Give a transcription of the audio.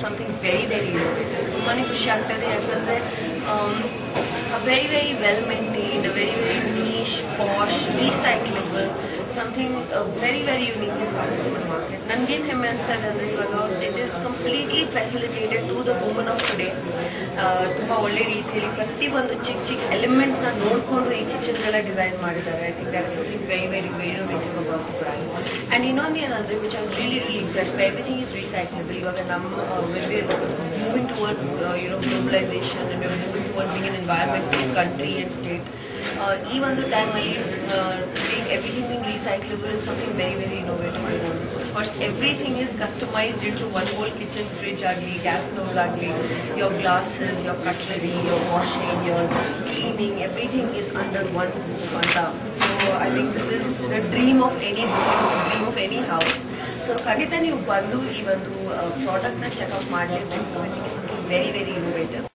something very, very low. Manish Shaktade, I feel that um, a very, very well maintained, a very, very niche, posh, recyclable, something uh, very, very unique is coming to the market. Nangin Hemant Sadanri it is completely facilitated to the woman of today. ತುಂಬ ಒಳ್ಳೆ ರೀತಿಯಲ್ಲಿ ಪ್ರತಿಯೊಂದು ಚಿಕ್ಕ ಚಿಕ್ಕ ಎಲಿಮೆಂಟ್ನ ನೋಡಿಕೊಂಡು ಈ ಕಿಚನ್ಗೆಲ್ಲ design ಮಾಡಿದ್ದಾರೆ I think there is something very very very innovative about the brand and ಇನ್ನೊಂದು ಏನಂದರೆ which as really really Impress by everything is recyclable ಇವಾಗ ನಮ್ಮ moving towards you know globalisation and moving towards being N environmental country and state ಈ ಒಂದು ಟೈಮಲ್ಲಿ everything recyclable is something very, very innovative. Of course, everything is customized into one whole kitchen fridge ugly, gas stove, ugly, your glasses, your cutlery, your washing, your cleaning, everything is under one. So I think this is the dream of any business, the dream of any house. So ಖಂಡಿತ ನೀವು ಬಂದು ಈ ಒಂದು ಪ್ರಾಡಕ್ಟ್ನ checkup ಮಾಡಲೇಬೇಕು very, very innovative.